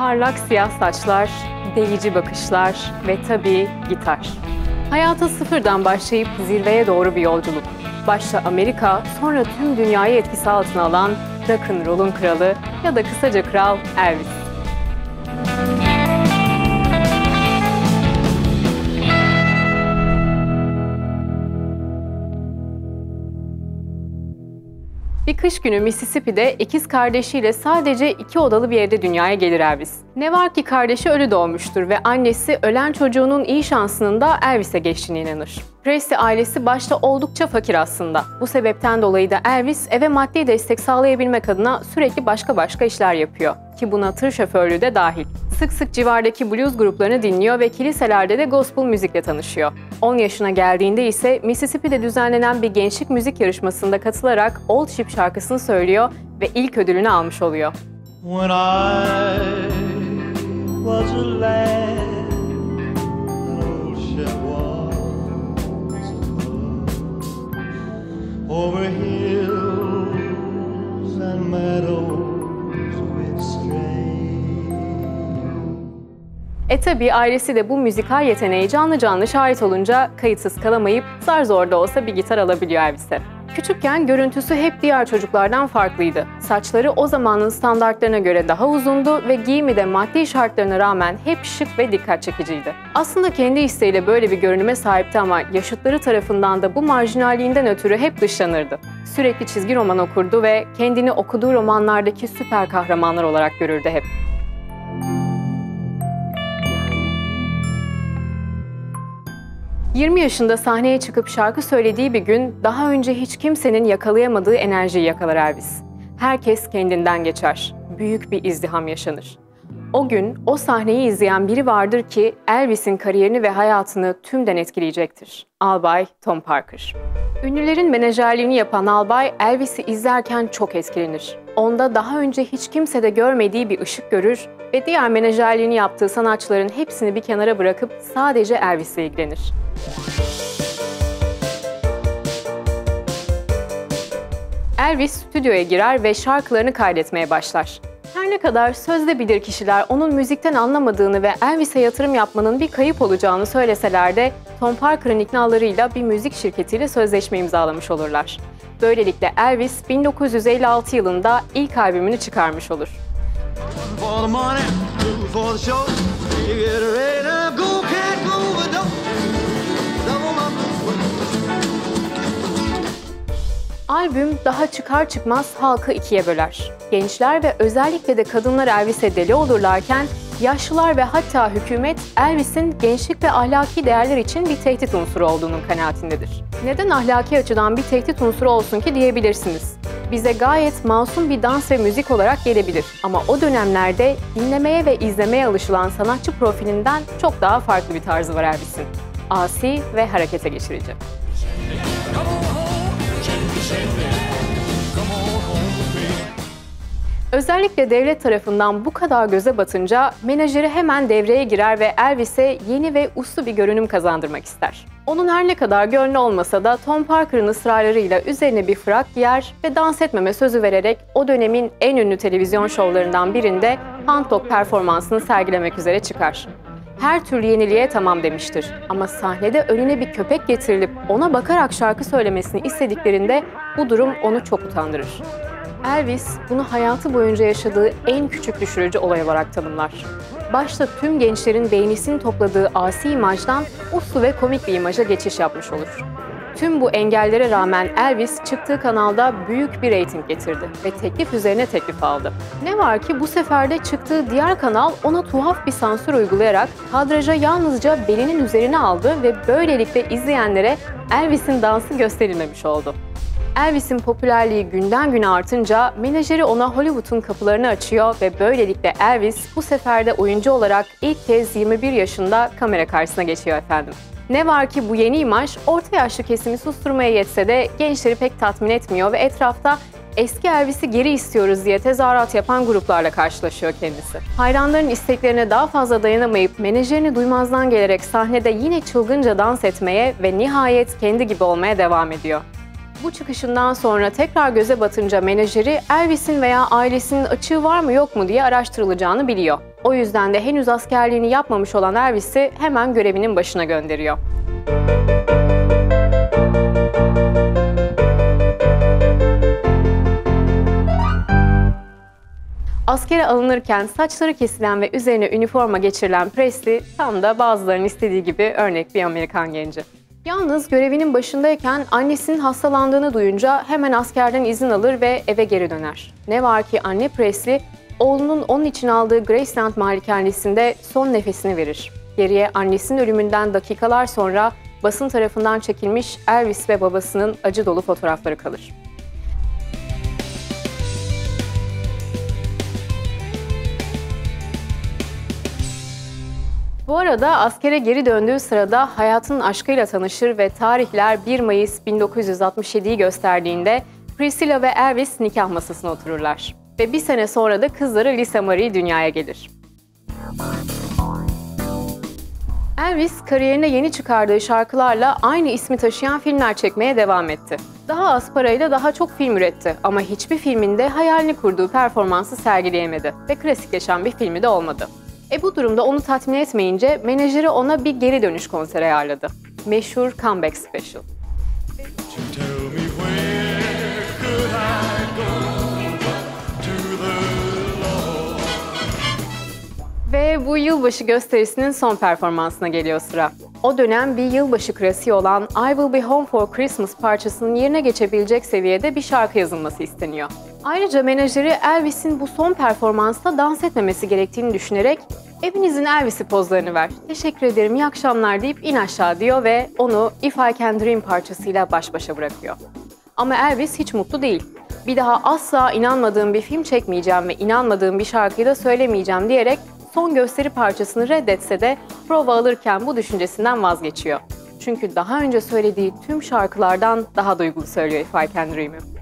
Parlak siyah saçlar, delici bakışlar ve tabii gitar. Hayata sıfırdan başlayıp zirveye doğru bir yolculuk. Başta Amerika, sonra tüm dünyayı etkisi altına alan rock'n'roll'un kralı ya da kısaca kral Elvis. Kış günü Mississippi'de ikiz kardeşiyle sadece iki odalı bir evde dünyaya gelir Elvis. Ne var ki kardeşi ölü doğmuştur ve annesi ölen çocuğunun iyi şansının da Elvis'e geçtiğine inanır. Presley ailesi başta oldukça fakir aslında. Bu sebepten dolayı da Elvis eve maddi destek sağlayabilmek adına sürekli başka başka işler yapıyor. Ki buna tır şoförlüğü de dahil. Sık sık civardaki blues gruplarını dinliyor ve kiliselerde de gospel müzikle tanışıyor. 10 yaşına geldiğinde ise Mississippi'de düzenlenen bir gençlik müzik yarışmasında katılarak Old Ship şarkısını söylüyor ve ilk ödülünü almış oluyor. When I was a lad, E tabi ailesi de bu müzikal yeteneği canlı canlı şahit olunca kayıtsız kalamayıp zar zor da olsa bir gitar alabiliyor Elvis'e. Küçükken görüntüsü hep diğer çocuklardan farklıydı. Saçları o zamanın standartlarına göre daha uzundu ve giyimi de maddi şartlarına rağmen hep şık ve dikkat çekiciydi. Aslında kendi isteğiyle böyle bir görünüme sahipti ama yaşıtları tarafından da bu marjinalliğinden ötürü hep dışlanırdı. Sürekli çizgi roman okurdu ve kendini okuduğu romanlardaki süper kahramanlar olarak görürdü hep. ...20 yaşında sahneye çıkıp şarkı söylediği bir gün... ...daha önce hiç kimsenin yakalayamadığı enerjiyi yakalar Elvis. Herkes kendinden geçer. Büyük bir izdiham yaşanır. O gün o sahneyi izleyen biri vardır ki... ...Elvis'in kariyerini ve hayatını tümden etkileyecektir. Albay Tom Parker. Ünlülerin menajerliğini yapan albay Elvis'i izlerken çok etkilenir. Onda daha önce hiç kimsede görmediği bir ışık görür ve diğer menajerliğini yaptığı sanatçıların hepsini bir kenara bırakıp sadece Elvis'le ilgilenir. Elvis stüdyoya girer ve şarkılarını kaydetmeye başlar. Her ne kadar sözde bilir kişiler onun müzikten anlamadığını ve Elvis'e yatırım yapmanın bir kayıp olacağını söyleseler de Tom Parker'ın iknalarıyla bir müzik şirketiyle sözleşme imzalamış olurlar. Böylelikle Elvis 1956 yılında ilk albümünü çıkarmış olur. For the money, for the show. Albüm daha çıkar çıkmaz halkı ikiye böler. Gençler ve özellikle de kadınlar Elvis'e deli olurlarken yaşlılar ve hatta hükümet Elvis'in gençlik ve ahlaki değerler için bir tehdit unsuru olduğunun kanaatindedir. Neden ahlaki açıdan bir tehdit unsuru olsun ki diyebilirsiniz. Bize gayet masum bir dans ve müzik olarak gelebilir ama o dönemlerde dinlemeye ve izlemeye alışılan sanatçı profilinden çok daha farklı bir tarzı var Elvis'in. Asi ve harekete geçirici. Özellikle devlet tarafından bu kadar göze batınca menajeri hemen devreye girer ve Elvis'e yeni ve uslu bir görünüm kazandırmak ister. Onun her ne kadar gönlü olmasa da Tom Parker'ın ısrarlarıyla üzerine bir frak giyer ve dans etmeme sözü vererek o dönemin en ünlü televizyon şovlarından birinde Dog performansını sergilemek üzere çıkar. Her türlü yeniliğe tamam demiştir. Ama sahnede önüne bir köpek getirilip ona bakarak şarkı söylemesini istediklerinde bu durum onu çok utandırır. Elvis bunu hayatı boyunca yaşadığı en küçük düşürücü olay olarak tanımlar. Başta tüm gençlerin beğenisini topladığı asi imajdan uslu ve komik bir imaja geçiş yapmış olur. Tüm bu engellere rağmen Elvis çıktığı kanalda büyük bir reyting getirdi ve teklif üzerine teklif aldı. Ne var ki bu sefer de çıktığı diğer kanal ona tuhaf bir sansür uygulayarak kadraja yalnızca belinin üzerine aldı ve böylelikle izleyenlere Elvis'in dansı gösterilmemiş oldu. Elvis'in popülerliği günden güne artınca menajeri ona Hollywood'un kapılarını açıyor ve böylelikle Elvis bu sefer de oyuncu olarak ilk kez 21 yaşında kamera karşısına geçiyor efendim. Ne var ki bu yeni imaj orta yaşlı kesimi susturmaya yetse de gençleri pek tatmin etmiyor ve etrafta eski Elvis'i geri istiyoruz diye tezahürat yapan gruplarla karşılaşıyor kendisi. Hayranların isteklerine daha fazla dayanamayıp menajerini duymazdan gelerek sahnede yine çılgınca dans etmeye ve nihayet kendi gibi olmaya devam ediyor. Bu çıkışından sonra tekrar göze batınca menajeri Elvis'in veya ailesinin açığı var mı yok mu diye araştırılacağını biliyor. O yüzden de henüz askerliğini yapmamış olan Elvis'i hemen görevinin başına gönderiyor. Askere alınırken saçları kesilen ve üzerine üniforma geçirilen Presley tam da bazılarının istediği gibi örnek bir Amerikan genci. Yalnız görevinin başındayken annesinin hastalandığını duyunca hemen askerden izin alır ve eve geri döner. Ne var ki anne Presley, oğlunun onun için aldığı Graceland malikanesinde son nefesini verir. Geriye annesinin ölümünden dakikalar sonra basın tarafından çekilmiş Elvis ve babasının acı dolu fotoğrafları kalır. Bu arada askere geri döndüğü sırada hayatının aşkıyla tanışır ve tarihler 1 Mayıs 1967'yi gösterdiğinde Priscilla ve Elvis nikah masasına otururlar. Ve bir sene sonra da kızları Lisa Marie dünyaya gelir. Elvis kariyerine yeni çıkardığı şarkılarla aynı ismi taşıyan filmler çekmeye devam etti. Daha az parayla daha çok film üretti ama hiçbir filminde hayalini kurduğu performansı sergileyemedi ve klasikleşen bir filmi de olmadı. E bu durumda onu tatmin etmeyince menajeri ona bir geri dönüş konseri ayarladı. Meşhur Comeback Special. Ve bu yılbaşı gösterisinin son performansına geliyor sıra. O dönem bir yılbaşı klasiği olan I Will Be Home for Christmas parçasının yerine geçebilecek seviyede bir şarkı yazılması isteniyor. Ayrıca menajeri Elvis'in bu son performansta dans etmemesi gerektiğini düşünerek evinizin Elvis'i pozlarını ver, teşekkür ederim, iyi akşamlar deyip in aşağı diyor ve onu If I Can Dream parçasıyla baş başa bırakıyor. Ama Elvis hiç mutlu değil. Bir daha asla inanmadığım bir film çekmeyeceğim ve inanmadığım bir şarkıyı da söylemeyeceğim diyerek son gösteri parçasını reddetse de prova alırken bu düşüncesinden vazgeçiyor. Çünkü daha önce söylediği tüm şarkılardan daha duygulu söylüyor If I Can Dream'i.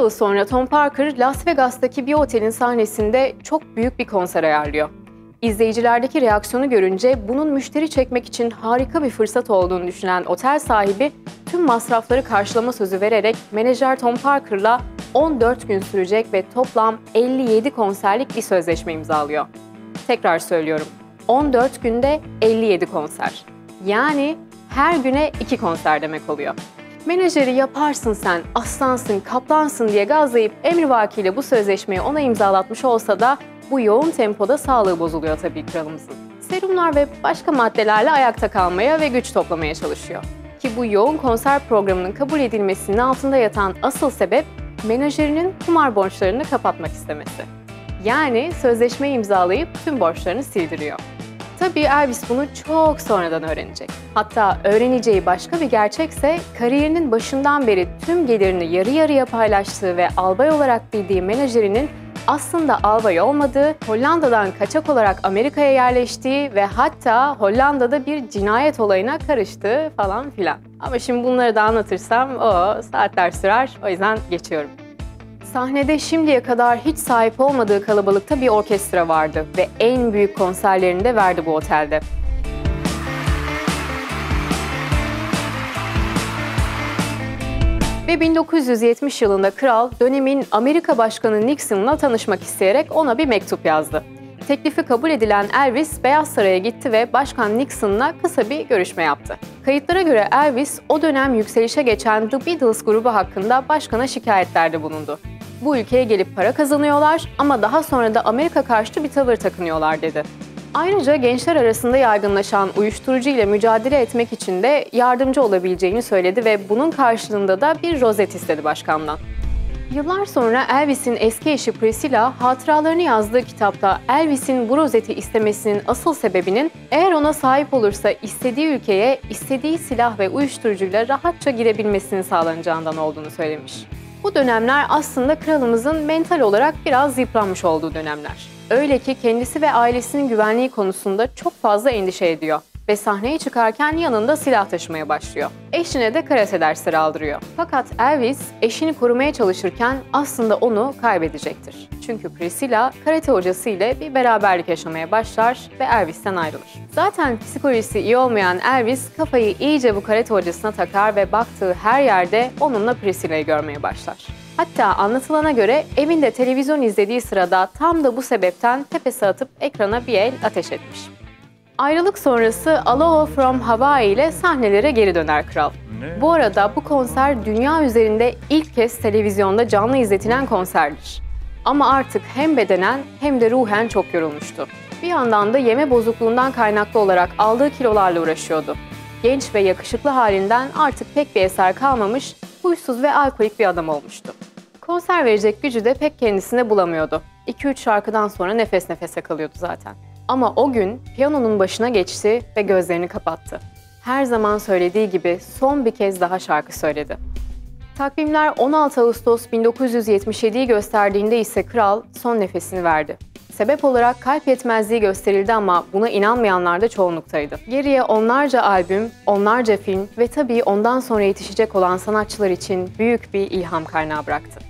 Yıl sonra Tom Parker, Las Vegas'taki bir otelin sahnesinde çok büyük bir konser ayarlıyor. İzleyicilerdeki reaksiyonu görünce bunun müşteri çekmek için harika bir fırsat olduğunu düşünen otel sahibi tüm masrafları karşılama sözü vererek menajer Tom Parker'la 14 gün sürecek ve toplam 57 konserlik bir sözleşme imzalıyor. Tekrar söylüyorum. 14 günde 57 konser. Yani her güne 2 konser demek oluyor. Menajeri yaparsın sen, aslansın, kaplansın diye gazlayıp emrivakiyle bu sözleşmeyi ona imzalatmış olsa da bu yoğun tempoda sağlığı bozuluyor tabii kralımızın. Serumlar ve başka maddelerle ayakta kalmaya ve güç toplamaya çalışıyor. Ki bu yoğun konser programının kabul edilmesinin altında yatan asıl sebep menajerinin kumar borçlarını kapatmak istemesi. Yani sözleşme imzalayıp tüm borçlarını sildiriyor. Tabii Elvis bunu çok sonradan öğrenecek. Hatta öğreneceği başka bir gerçekse kariyerinin başından beri tüm gelirini yarı yarıya paylaştığı ve albay olarak bildiği menajerinin aslında albay olmadığı, Hollanda'dan kaçak olarak Amerika'ya yerleştiği ve hatta Hollanda'da bir cinayet olayına karıştığı falan filan. Ama şimdi bunları da anlatırsam o saatler sürer. O yüzden geçiyorum. Sahnede şimdiye kadar hiç sahip olmadığı kalabalıkta bir orkestra vardı ve en büyük konserlerini de verdi bu otelde. Ve 1970 yılında kral dönemin Amerika Başkanı Nixon'la tanışmak isteyerek ona bir mektup yazdı. Teklifi kabul edilen Elvis Beyaz Saray'a gitti ve Başkan Nixon'la kısa bir görüşme yaptı. Kayıtlara göre Elvis o dönem yükselişe geçen The Beatles grubu hakkında başkana şikayetlerde bulundu. Bu ülkeye gelip para kazanıyorlar ama daha sonra da Amerika karşıtı bir tavır takınıyorlar dedi. Ayrıca gençler arasında yaygınlaşan uyuşturucu ile mücadele etmek için de yardımcı olabileceğini söyledi ve bunun karşılığında da bir rozet istedi başkandan. Yıllar sonra Elvis'in eski eşi Priscilla hatıralarını yazdığı kitapta Elvis'in bu rozeti istemesinin asıl sebebinin eğer ona sahip olursa istediği ülkeye istediği silah ve uyuşturucuyla rahatça girebilmesini sağlanacağından olduğunu söylemiş. Bu dönemler aslında kralımızın mental olarak biraz yıpranmış olduğu dönemler. Öyle ki kendisi ve ailesinin güvenliği konusunda çok fazla endişe ediyor ve sahneye çıkarken yanında silah taşımaya başlıyor. Eşine de karate dersleri aldırıyor. Fakat Elvis eşini korumaya çalışırken aslında onu kaybedecektir. Çünkü Priscilla karate hocası ile bir beraberlik yaşamaya başlar ve Elvis'ten ayrılır. Zaten psikolojisi iyi olmayan Elvis kafayı iyice bu karate hocasına takar ve baktığı her yerde onunla Priscilla'yı görmeye başlar. Hatta anlatılana göre evinde televizyon izlediği sırada tam da bu sebepten tepesi atıp ekrana bir el ateş etmiş. Ayrılık sonrası Aloha from Hawaii ile sahnelere geri döner kral. Bu arada bu konser dünya üzerinde ilk kez televizyonda canlı izletilen konserdir. Ama artık hem bedenen hem de ruhen çok yorulmuştu. Bir yandan da yeme bozukluğundan kaynaklı olarak aldığı kilolarla uğraşıyordu. Genç ve yakışıklı halinden artık pek bir eser kalmamış, huysuz ve alkolik bir adam olmuştu. Konser verecek gücü de pek kendisine bulamıyordu. 2-3 şarkıdan sonra nefes nefese kalıyordu zaten. Ama o gün piyanonun başına geçti ve gözlerini kapattı. Her zaman söylediği gibi son bir kez daha şarkı söyledi. Takvimler 16 Ağustos 1977'yi gösterdiğinde ise kral son nefesini verdi. Sebep olarak kalp yetmezliği gösterildi ama buna inanmayanlar da çoğunluktaydı. Geriye onlarca albüm, onlarca film ve tabii ondan sonra yetişecek olan sanatçılar için büyük bir ilham kaynağı bıraktı.